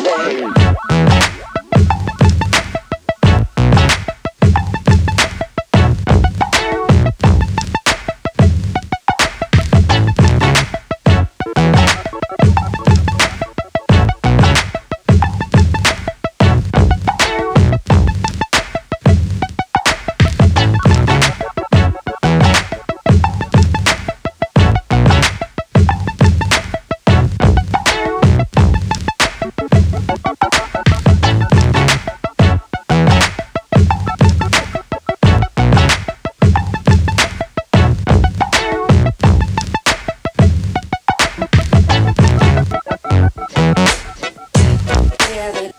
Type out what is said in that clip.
name. together.